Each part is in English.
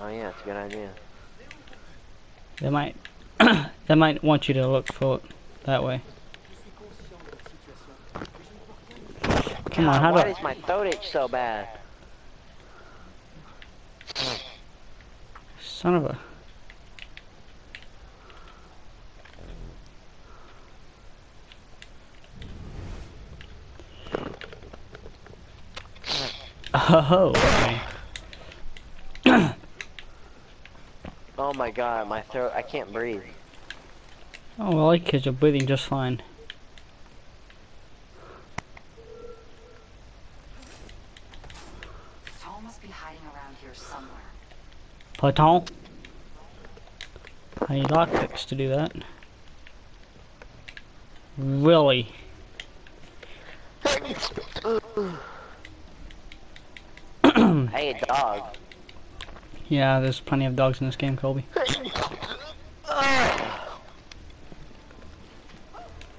Oh yeah, it's a good idea. They might, they might want you to look for it that way. Come on, God, how why do? does my throat itch so bad? Son of a. Oh. okay. Oh my god, my throat, I can't breathe. Oh well, because you're breathing just fine. Paul must be hiding around here somewhere. Platon. I need lockpicks to do that. Really? Hey, a dog. Yeah, there's plenty of dogs in this game, Colby.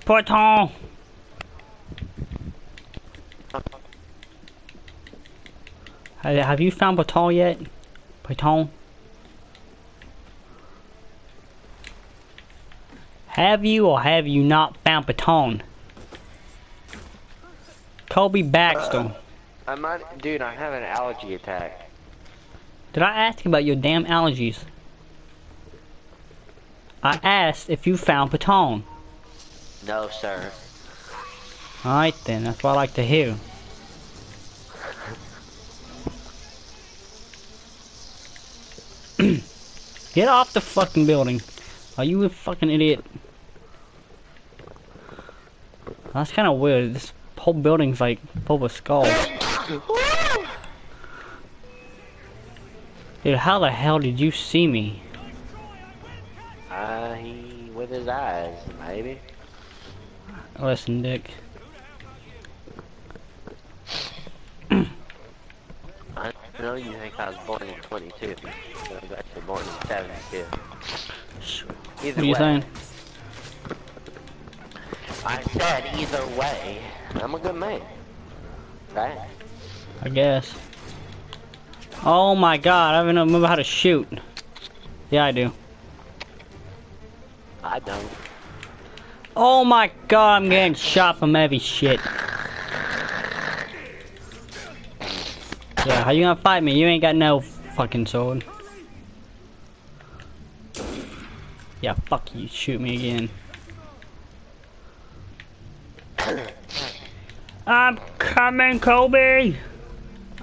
Platon! Have you found Platon yet? Platon? Have you or have you not found Platon? Kobe Baxter. Uh, I'm not, dude, I have an allergy attack. Did I ask about your damn allergies? I asked if you found Patone. No, sir. Alright then, that's what I like to hear. Get off the fucking building. Are you a fucking idiot? That's kind of weird. This whole building's like full of skulls. Dude, how the hell did you see me? Uh, he, with his eyes, maybe. Listen, Dick. I know you think I was born in 22, but I was actually born in 72. Either What are you way, saying? I said either way, I'm a good man. Right? I guess. Oh my god, I don't even remember how to shoot. Yeah, I do. I don't. Oh my god, I'm getting shot from every shit. Yeah, how you gonna fight me? You ain't got no fucking sword. Yeah, fuck you, shoot me again. I'm coming, Kobe!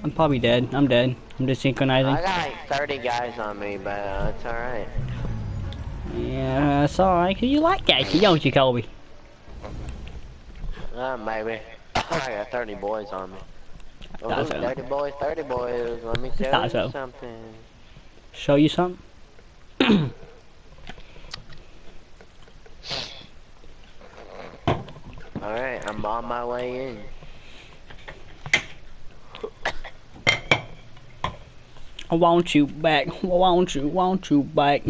I'm probably dead. I'm dead. I'm just synchronizing. I got like 30 guys on me, but uh, it's alright. Yeah, it's alright, 'cause you like that don't you, Kobe? Uh, maybe. I got 30 boys on me. Oh, so. 30 boys, 30 boys, let me show you so. something. Show you something? Alright, I'm on my way in. I want you back. I want you, want you back.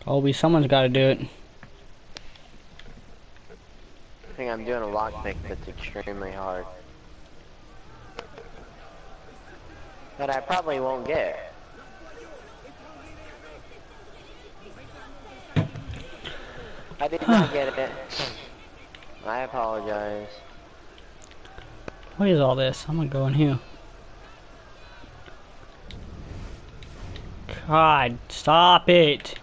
Colby, someone's gotta do it. I think I'm doing a lockpick that's extremely hard. But I probably won't get. I did not get it. I apologize. What is all this? I'm gonna go in here. God, stop it.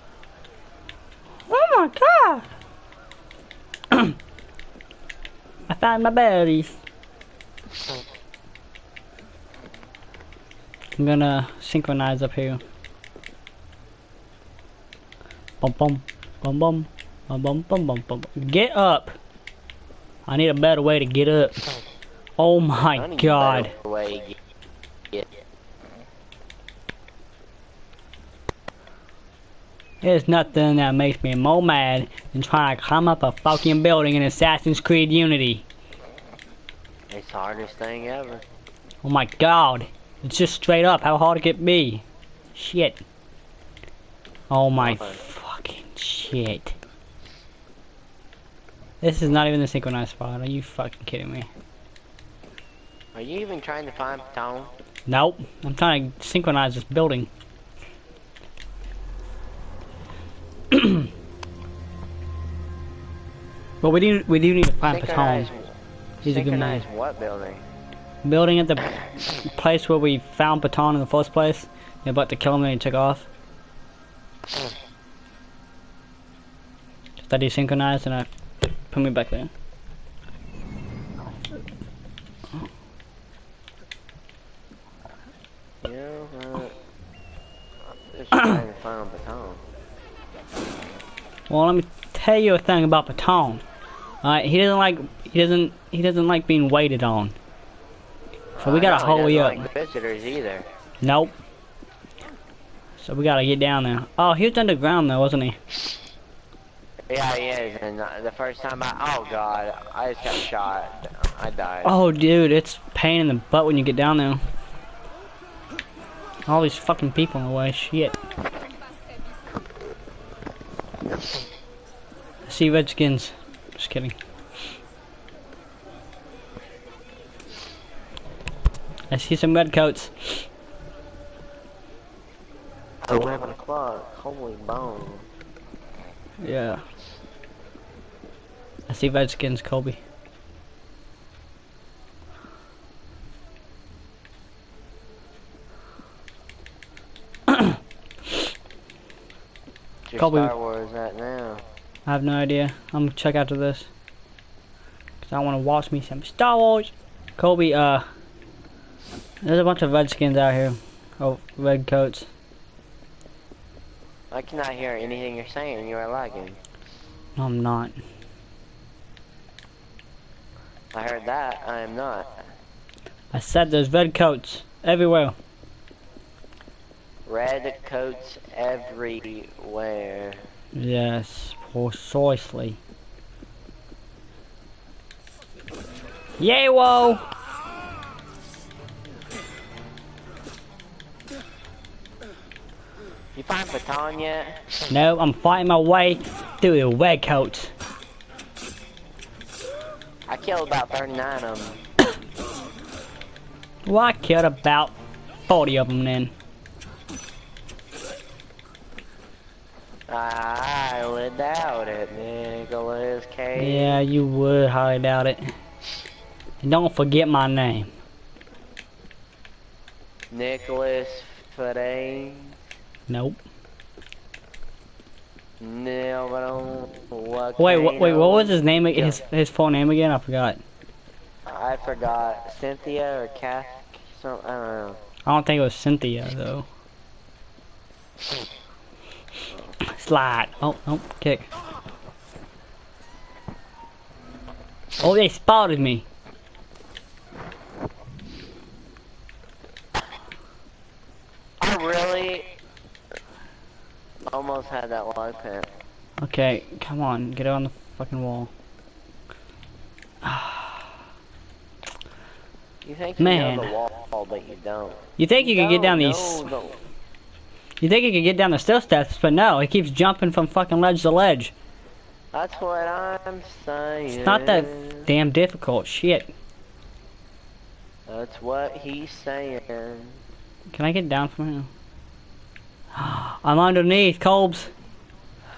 Oh my god. I found my berries. I'm gonna synchronize up here. Bum bum, bum bum, bum bum bum bum bum. Get up. I need a better way to get up. Oh my god. better way to get- get- There's nothing that makes me more mad than trying to climb up a fucking building in Assassin's Creed Unity. It's the hardest thing ever. Oh my god. It's just straight up. How hard it could be? Shit. Oh my fucking shit. This is not even the synchronized spot. Are you fucking kidding me? Are you even trying to find Patone? Nope. I'm trying to synchronize this building. but we do we do need to find Patone. Synchronize, He's a good man. synchronize what building? Building at the place where we found Patone in the first place. You're about to kill him and he took off. Hmm. Just that he synchronized and I put me back there. You know, uh, I'm to. Well, let me tell you a thing about Patone. Alright, he doesn't like he doesn't he doesn't like being waited on. So we gotta hurry up. Like visitors either. Nope. So we gotta get down there. Oh, he was underground though, wasn't he? Yeah, he is. And uh, the first time I, oh god, I just got shot. I died. Oh, dude, it's pain in the butt when you get down there. All these fucking people in the way. Shit. I see Redskins. Just kidding. I see some redcoats. Eleven o'clock. Holy bone. Yeah. I see Redskins, Colby. Your. Star Wars at now? I have no idea. I'm gonna check after this. Cause I wanna watch me some Star Wars. Colby, uh, there's a bunch of Redskins out here. Oh, red coats. I cannot hear anything you're saying. You are lagging. No, I'm not. I heard that. I am not. I said there's red coats everywhere. Red coats everywhere. Yes, precisely. Yay, whoa! You find Baton yet? No, I'm fighting my way through the red coats. I killed about 39 of them. Well, I killed about 40 of them then. I would doubt it, Nicolas Cage. Yeah, you would highly doubt it. And don't forget my name. Nicholas Fade. Nope. No, what Wait, wait, wait, what was his name? His his full name again? I forgot. I forgot. Cynthia or Kath? Some, I don't know. I don't think it was Cynthia though. Oh, Slide. Oh, oh, kick. Oh, they spotted me. I really almost had that log pit. Okay, come on, get on the fucking wall. You think you Man. know the wall, but you don't. You think you could get down No, these? no, no. You think he could get down the steel steps, but no, he keeps jumping from fucking ledge to ledge. That's what I'm saying. It's not that damn difficult. Shit. That's what he's saying. Can I get down from here? I'm underneath, Colbs.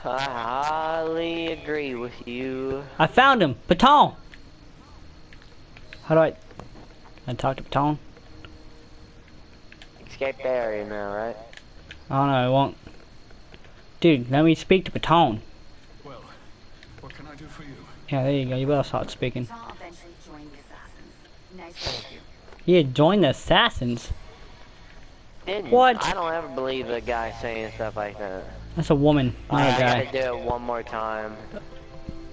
I highly agree with you. I found him. Baton. How do I? Can I talk to Baton? Escape the area now, right? I don't know. I won't. Dude, let me speak to Baton. Well, what can I do for you? Yeah, there you go. You better start speaking. Saw eventually joined the. Nice Yeah, you. join the assassins. Didn't. What? I don't ever believe a guy saying stuff like that. That's a woman, not I a guy. gotta do it one more time.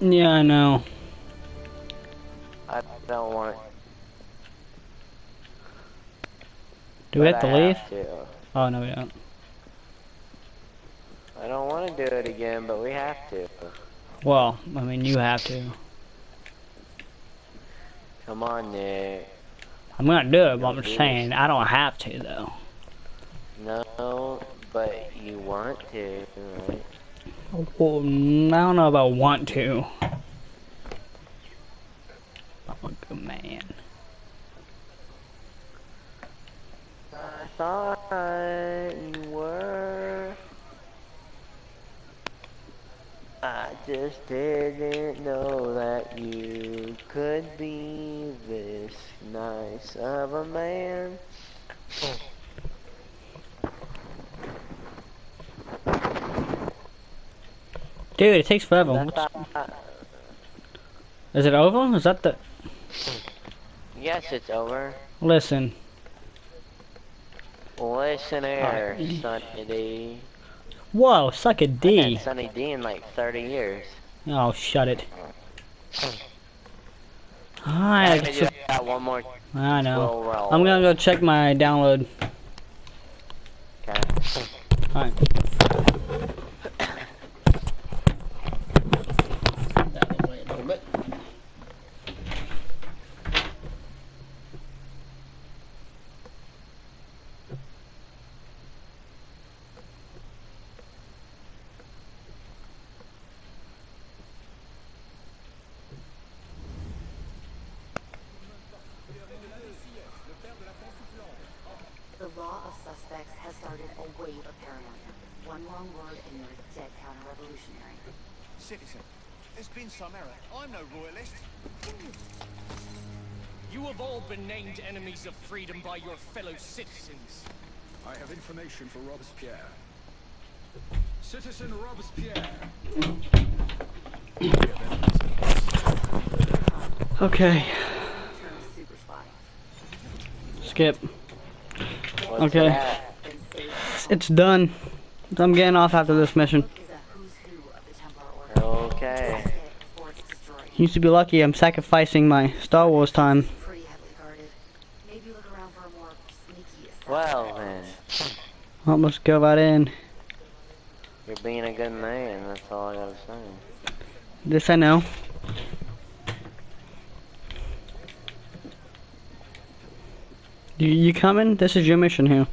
Yeah, I know. I don't want. Do we but have to I leave? to. Oh no, we don't. I don't want to do it again, but we have to. Well, I mean, you have to. Come on, Nick. I'm gonna do it, but I'm just saying I don't have to though. No, but you want to, right? Well, I don't know about want to. I'm a good man. thought you were. I just didn't know that you could be this nice of a man. Dude, it takes forever. What's- Is it over? Is that the... yes, it's over. Listen. Listen here, Sunny D. Whoa, suck a I D. Sunny D in like 30 years. Oh, shut it. I do that one more I know. roll. I'm gonna go check my download. Okay. Alright. Law of suspects has started a wave of paranoia. One wrong word and you're a dead counter-revolutionary. Citizen, there's been some error. I'm no royalist. You have all been named enemies of freedom by your fellow citizens. I have information for Robespierre. Citizen Robespierre. Okay, Turn super spy. skip. Okay. that? Been saved It's done. I'm getting off after this mission. is a who's who of the Templar Order. Okay. Get it before it's destroyed. Used to be lucky I'm sacrificing my Star Wars time. Pretty heavily guarded. Maybe look around for a more sneaky. Well then, Almost go right in. you're being a good man, that's all I gotta say. This I know. You, you coming? This is your mission here.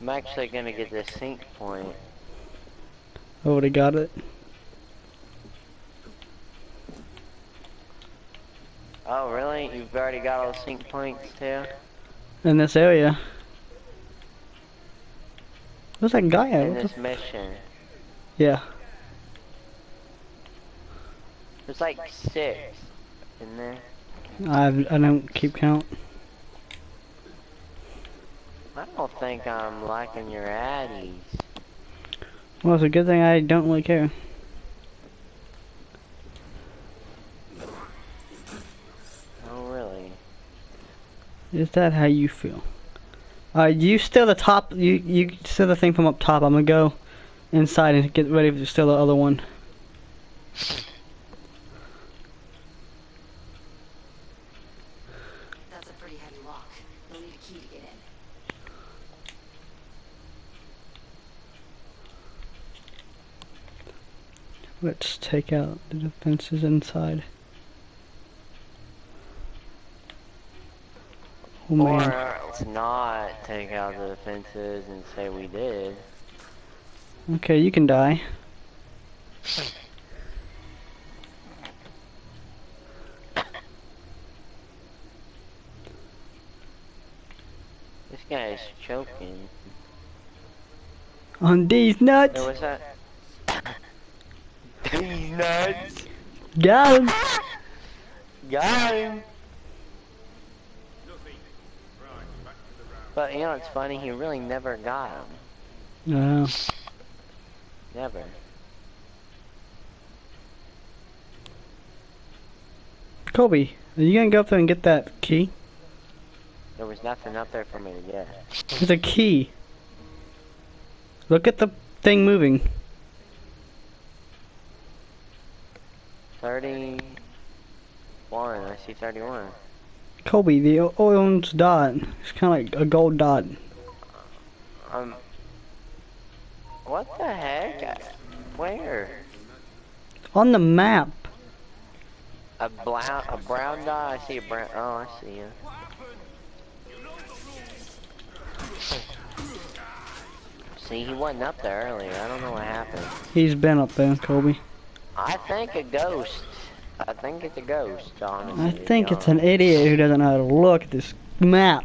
I'm actually gonna get this sync point. Already got it. Oh really? You've already got all the sync points too? In this area. Where's that guy at? In this mission. Yeah. There's like six in there. I I don't keep count. I don't think I'm liking your addies. Well, it's a good thing I don't really care. Oh really? Is that how you feel? Uh, you steal the top. You you steal the thing from up top. I'm gonna go inside and get ready to steal the other one. That's a pretty heavy lock. You'll need a key to get in. Let's take out the defenses inside. Oh man. Or let's not take out the defenses and say we did. Okay, you can die. This guy is choking. On these nuts. Hey, what's that? These nuts. Got him. Got him. But you know it's funny, he really never got him. No. Never. Kobe, are you gonna go up there and get that key? There was nothing up there for me to get. There's a key. Look at the thing moving. 31. I see 31. Kobe, the orange dot. It's kind of like a gold dot. Um. What the heck? Where? On the map. A brown, a brown dot. I see a brown. Oh, I see you. See, he wasn't up there earlier. I don't know what happened. He's been up there, Kobe. I think a ghost. I think it's a ghost, honestly. I think it's an idiot who doesn't know how to look at this map.